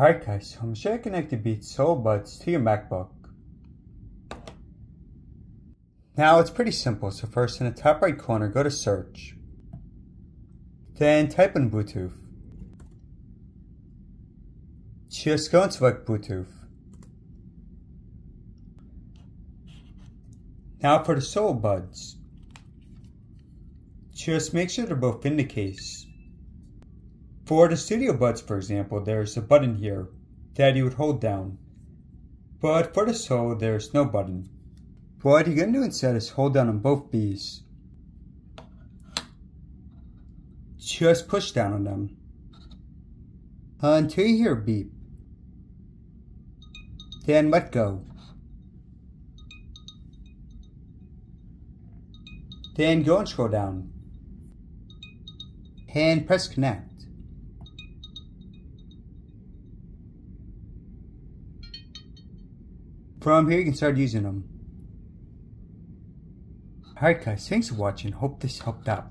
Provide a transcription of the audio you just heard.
Alright guys, so I'm sure I connect the Beats Solo Buds to your MacBook. Now it's pretty simple, so first in the top right corner go to search. Then type in Bluetooth. Just go and select Bluetooth. Now for the Solo Buds. Just make sure they're both in the case. For the Studio Buds, for example, there's a button here that you would hold down. But for the Solo, there's no button. What you're going to do instead is hold down on both Bs. Just push down on them. Until you hear a beep. Then let go. Then go and scroll down. And press connect. From here you can start using them. Alright guys, thanks for watching. Hope this helped out.